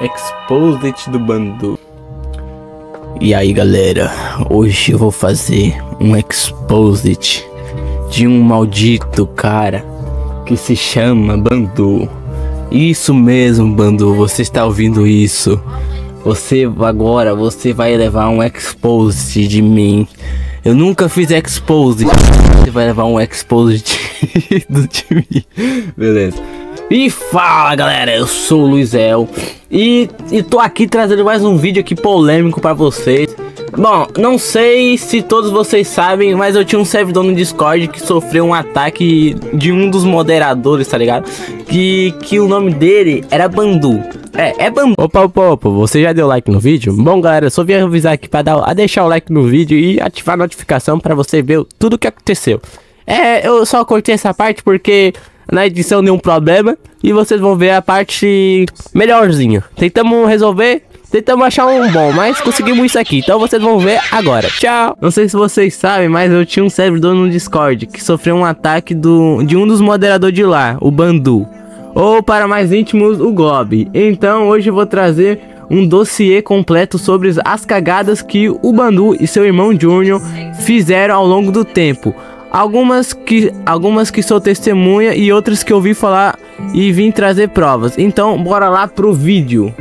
Exposit do Bandu. E aí galera, hoje eu vou fazer um Exposit de um maldito cara que se chama Bandu. Isso mesmo, Bandu, você está ouvindo isso? Você agora, você vai levar um Exposit de mim. Eu nunca fiz Exposit. Você vai levar um Exposit de mim. Beleza. E fala galera, eu sou o Luizel e, e tô aqui trazendo mais um vídeo aqui polêmico para vocês. Bom, não sei se todos vocês sabem, mas eu tinha um servidor no Discord que sofreu um ataque de um dos moderadores, tá ligado? Que, que o nome dele era Bandu. É, é Bandu. Opa, opa, opa, você já deu like no vídeo? Bom galera, só vim avisar aqui para dar, a deixar o like no vídeo e ativar a notificação para você ver tudo o que aconteceu. É, eu só cortei essa parte porque na edição deu um problema e vocês vão ver a parte melhorzinha. Tentamos resolver, tentamos achar um bom, mas conseguimos isso aqui. Então vocês vão ver agora. Tchau! Não sei se vocês sabem, mas eu tinha um servidor no Discord que sofreu um ataque do, de um dos moderadores de lá, o Bandu. Ou para mais íntimos, o Gob. Então hoje eu vou trazer um dossiê completo sobre as cagadas que o Bandu e seu irmão Junior fizeram ao longo do tempo. Algumas que, algumas que sou testemunha e outras que ouvi falar e vim trazer provas. Então, bora lá pro vídeo.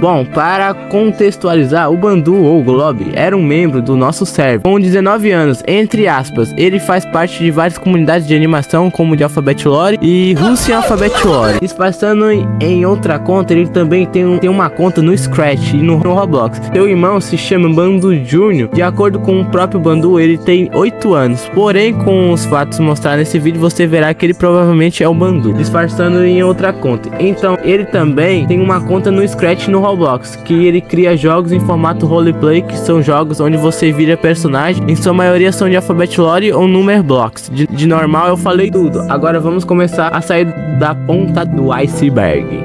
Bom, para contextualizar, o Bandu ou Glob era um membro do nosso server. Com 19 anos, entre aspas, ele faz parte de várias comunidades de animação, como de Alphabet Lore e Russian Alphabet Lore. Espaçando em, em, outra conta, ele também tem, um, tem uma conta no Scratch e no, no Roblox. Seu irmão se chama Bandu Jr. De acordo com o próprio Bandu, ele tem 8 anos. Porém, com os fatos mostrados nesse vídeo, você verá que ele provavelmente é o Bandu, disfarçando em outra conta. Então, ele também tem uma conta no Scratch no Roblox Roblox, que ele cria jogos em formato roleplay, que são jogos onde você vira personagem, em sua maioria são de Alphabet Lore ou Number Blocks. De, de normal eu falei tudo, agora vamos começar a sair da ponta do iceberg.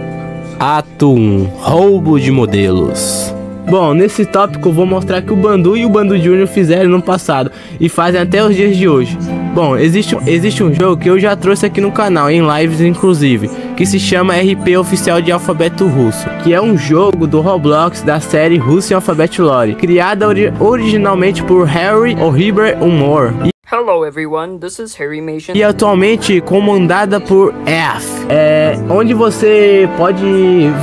Ato 1 Roubo de modelos Bom, nesse tópico vou mostrar que o Bandu e o Bandu Júnior fizeram no passado e fazem até os dias de hoje. Bom, existe, existe um jogo que eu já trouxe aqui no canal, em lives inclusive, que se chama RP Oficial de Alfabeto Russo, que é um jogo do Roblox da série Russian Alphabet Lore, criada ori originalmente por Harry O'Hibber Humor. Hello everyone, this is Harry Mason. E atualmente comandada por F, é, onde você pode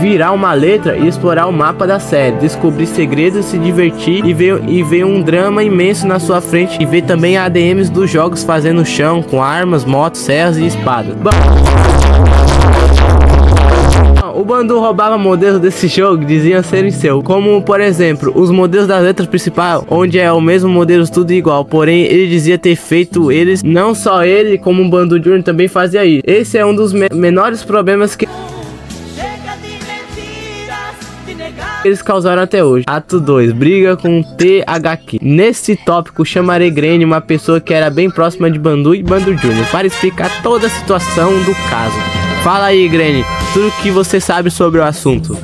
virar uma letra e explorar o mapa da série, descobrir segredos, se divertir e ver, e ver um drama imenso na sua frente e ver também ADMs dos jogos fazendo chão com armas, motos, serras e espadas. Bom... O Bandu roubava modelos desse jogo diziam serem seu, como por exemplo, os modelos das letras principais, onde é o mesmo modelo tudo igual, porém ele dizia ter feito eles, não só ele, como o Bandu Junior também fazia isso. Esse é um dos me menores problemas que eles causaram até hoje. Ato 2. Briga com THQ. Nesse tópico, chamarei Grene, uma pessoa que era bem próxima de Bandu e Bandu Junior, para explicar toda a situação do caso. Fala aí, Grene, tudo que você sabe sobre o assunto.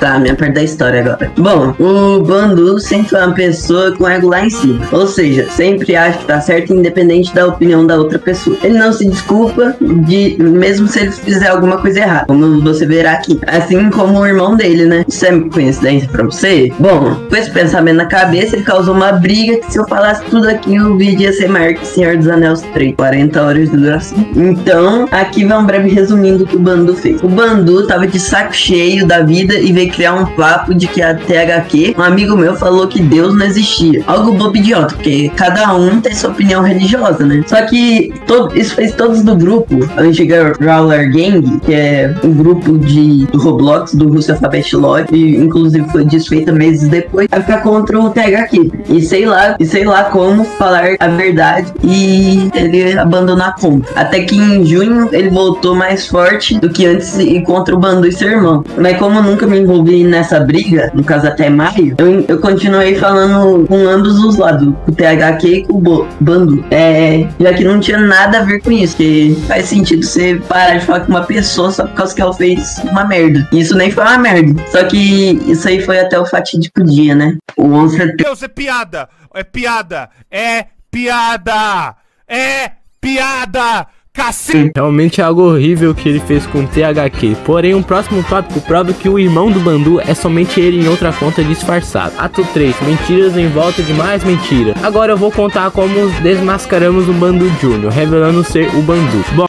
Tá, minha parte da história agora. Bom, o Bandu sempre foi uma pessoa com ego lá em cima. Ou seja, sempre acha que tá certo, independente da opinião da outra pessoa. Ele não se desculpa de mesmo se ele fizer alguma coisa errada. Como você verá aqui. Assim como o irmão dele, né? Isso é coincidência pra você? Bom, com esse pensamento na cabeça, ele causou uma briga que se eu falasse tudo aqui, o vídeo ia ser maior que Senhor dos Anéis 3. 40 horas de duração. Então, aqui vai um breve resumindo do que o Bandu fez. O Bandu tava de saco cheio da vida e veio criar um papo de que a THQ, um amigo meu falou que Deus não existia. Algo bobo idiota, porque cada um tem sua opinião religiosa, né? Só que todo, isso fez todos do grupo, a antiga Rowler Gang, que é um grupo de do Roblox, do Russo Alphabet Log, e inclusive foi desfeita meses depois, a ficar contra o THQ. E sei lá, e sei lá como falar a verdade e ele abandonar a conta. Até que em junho ele voltou mais forte do que antes e contra o Bandu e seu irmão. Mas como nunca me envolvi nessa briga, no caso até maio, eu, eu continuei falando com ambos os lados, o THQ e com o Bandu. É, já que não tinha nada a ver com isso, que faz sentido você parar de falar com uma pessoa só por causa que ela fez uma merda. Isso nem foi uma merda. Só que isso aí foi até o fatídico dia, né? O 11 Deus, é piada! É piada! É piada! É piada! Cacete! Realmente é algo horrível que ele fez com o THQ. Porém, um próximo tópico prova que o irmão do Bandu é somente ele em outra conta disfarçado. Ato 3. Mentiras em volta de mais mentira. Agora eu vou contar como desmascaramos o Bandu Júnior, revelando ser o Bandu. Bom,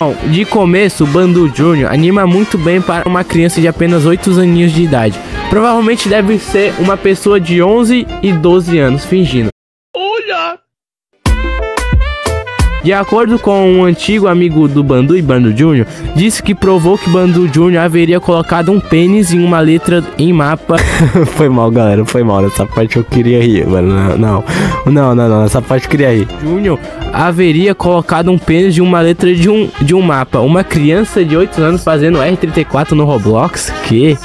Bom, de começo, o Bandu Júnior anima muito bem para uma criança de apenas 8 aninhos de idade. Provavelmente deve ser uma pessoa de 11 e 12 anos fingindo. De acordo com um antigo amigo do Bandu e Bandu Júnior, disse que provou que Bandu Júnior haveria colocado um pênis em uma letra em mapa. foi mal, galera, foi mal. Nessa parte eu queria rir, mano. Não, não, não, não, essa parte eu queria rir. Júnior haveria colocado um pênis em uma letra de um, de um mapa. Uma criança de 8 anos fazendo R34 no Roblox? Que?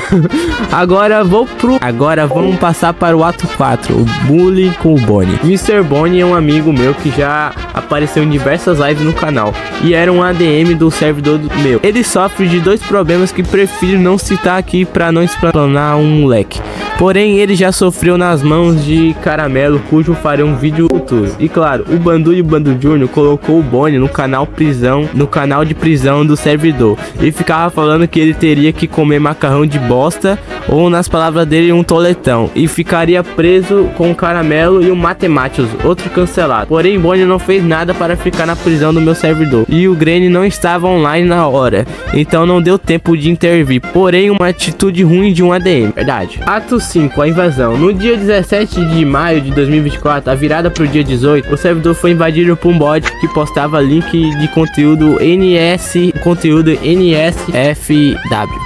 Agora vou pro. Agora vamos passar para o ato 4, o bullying com o Bonnie. Mr. Bonnie é um amigo meu que já apareceu em diversas lives no canal e era um ADM do servidor do meu. Ele sofre de dois problemas que prefiro não citar aqui para não explanar um moleque. Porém, ele já sofreu nas mãos de Caramelo, cujo farei um vídeo futuro. E claro, o Bandu e o Bandu Júnior colocou o Bonnie no canal prisão, no canal de prisão do servidor e ficava falando que ele teria que comer macarrão de bosta ou nas palavras dele um toletão e ficaria preso com o Caramelo e o Matemáticos, outro cancelado. Porém, Bonnie não fez nada para ficar na prisão do meu servidor e o Granny não estava online na hora, então não deu tempo de intervir. Porém, uma atitude ruim de um ADM, verdade. Ato 5, a invasão. No dia 17 de maio de 2024, a virada o dia 18, o servidor foi invadido por um bot que postava link de conteúdo NS, conteúdo NSFW,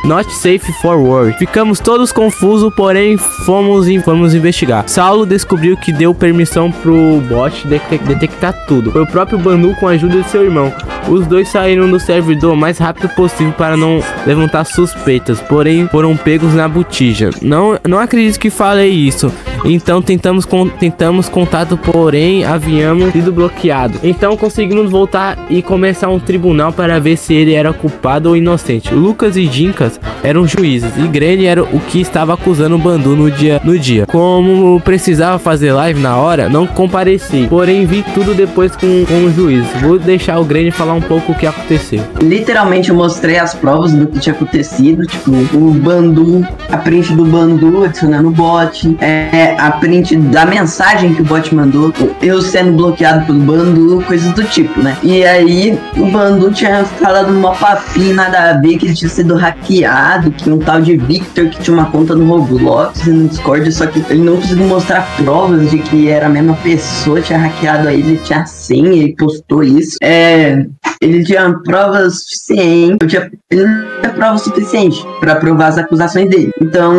not safe for work. Ficamos todos confusos, porém fomos, fomos investigar. Saulo descobriu que deu permissão pro bot detectar tudo. Foi o próprio Banu com a ajuda de seu irmão. Os dois saíram do servidor o mais rápido possível para não levantar suspeitas, porém foram pegos na botija. Não, não acredito que falei isso. Então tentamos, con tentamos contato, porém havíamos sido bloqueado. Então conseguimos voltar e começar um tribunal para ver se ele era culpado ou inocente. Lucas e Dinkas eram juízes e Granny era o que estava acusando o Bandu no dia. No dia. Como precisava fazer live na hora, não compareci. Porém vi tudo depois com, com o juiz. Vou deixar o Granny falar um pouco o que aconteceu. Literalmente eu mostrei as provas do que tinha acontecido, tipo o Bandu, a print do Bandu adicionando o bot, é, a print da mensagem que o bot mandou, eu sendo bloqueado pelo Bandu, coisas do tipo, né? E aí o Bandu tinha falado uma papinha nada a ver, que ele tinha sido hackeado, que um tal de Victor que tinha uma conta no Roblox e no Discord, só que ele não conseguiu mostrar provas de que era a mesma pessoa, tinha hackeado aí, ele tinha senha, ele postou isso. É, ele tinha provas suficientes, tinha, ele não tinha prova suficiente para provar as acusações dele. Então,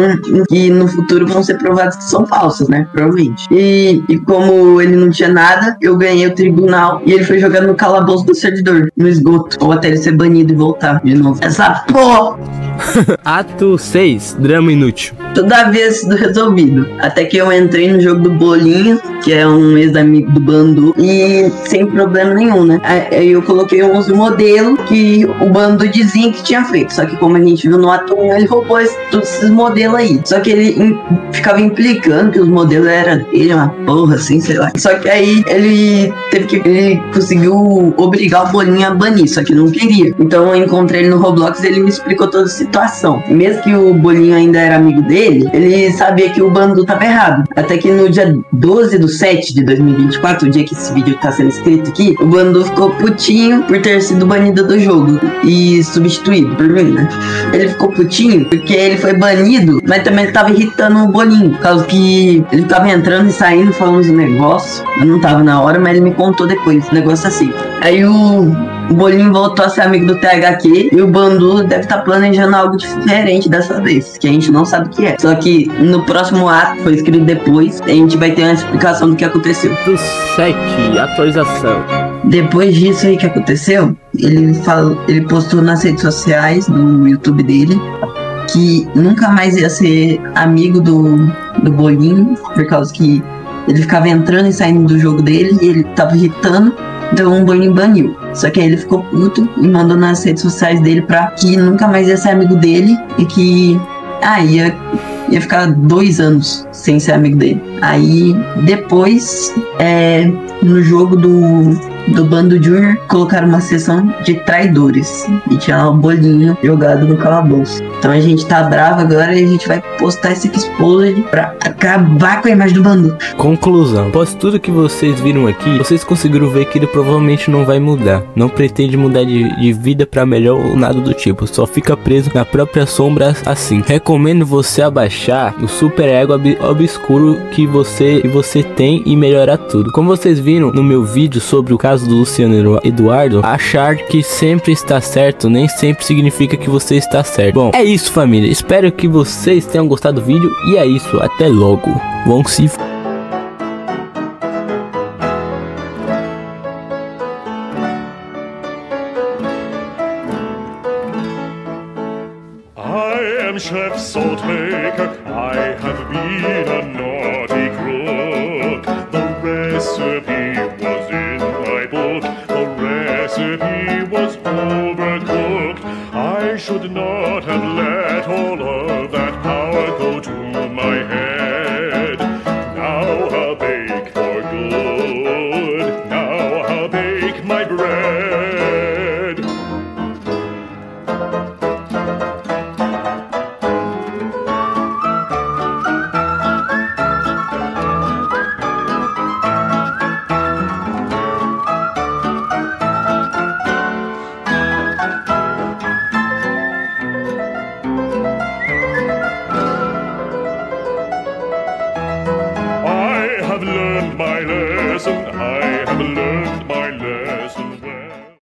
que no futuro vão ser provadas que são falsas, né? Provavelmente. E, e como ele não tinha nada, eu ganhei o tribunal e ele foi jogado no calabouço do servidor, no esgoto, ou até ele ser banido e voltar de novo. Essa porra! Ato 6, drama inútil. Tudo havia sido resolvido. Até que eu entrei no jogo do Bolinho, que é um ex-amigo do Bandu, e sem problema nenhum, né? Aí eu coloquei uns modelos que o Bandu dizia que tinha feito. Só que como a gente viu no ato 1, ele roubou esse, todos esses modelos aí. Só que ele in, ficava implicando que os modelos eram dele, uma porra, assim, sei lá. Só que aí ele teve que. Ele conseguiu obrigar o Bolinho a banir, só que não queria. Então eu encontrei ele no Roblox e ele me explicou toda a situação. Mesmo que o Bolinho ainda era amigo dele, ele sabia que o Bandu tava errado. Até que no dia 12 do 7 de 2024, o dia que esse vídeo tá sendo escrito aqui, o Bandu ficou putinho por ter sido banido do jogo e substituído por mim, né? Ele ficou putinho porque ele foi banido, mas também ele tava irritando o Bolinho, por causa que ele tava entrando e saindo falando uns negócios. Eu não tava na hora, mas ele me contou depois, negócio assim. Aí o o Bolinho voltou a ser amigo do THQ e o Bandu deve estar tá planejando algo diferente dessa vez, que a gente não sabe o que é. Só que no próximo ato, foi escrito depois, a gente vai ter uma explicação do que aconteceu. Do 7, atualização. Depois disso aí que aconteceu, ele falou, ele postou nas redes sociais, no YouTube dele, que nunca mais ia ser amigo do, do Bolinho, por causa que ele ficava entrando e saindo do jogo dele e ele tava irritando então o Boninho baniu. Só que aí ele ficou puto e mandou nas redes sociais dele pra que nunca mais ia ser amigo dele e que ah, ia ia ficar dois anos sem ser amigo dele. Aí depois, é, no jogo do do Bando Junior colocaram uma sessão de traidores. E tinha um bolinho jogado no calabouço. Então a gente tá bravo agora e a gente vai postar esse Explode pra acabar com a imagem do Bando. Conclusão. Após tudo que vocês viram aqui, vocês conseguiram ver que ele provavelmente não vai mudar. Não pretende mudar de, de vida para melhor ou nada do tipo. Só fica preso na própria sombra assim. Recomendo você abaixar o super ego ob obscuro que você, que você tem e melhorar tudo. Como vocês viram no meu vídeo sobre o caso caso do Luciano Eduardo, achar que sempre está certo nem sempre significa que você está certo. Bom, é isso família, espero que vocês tenham gostado do vídeo e é isso, até logo. Vão se overcooked. I should not.